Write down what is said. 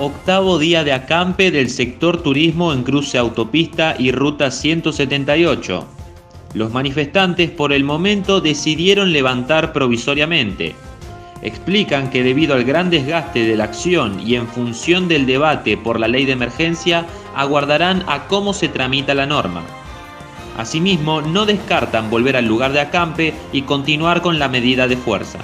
Octavo día de acampe del sector turismo en cruce autopista y ruta 178. Los manifestantes por el momento decidieron levantar provisoriamente. Explican que debido al gran desgaste de la acción y en función del debate por la ley de emergencia, aguardarán a cómo se tramita la norma. Asimismo, no descartan volver al lugar de acampe y continuar con la medida de fuerza.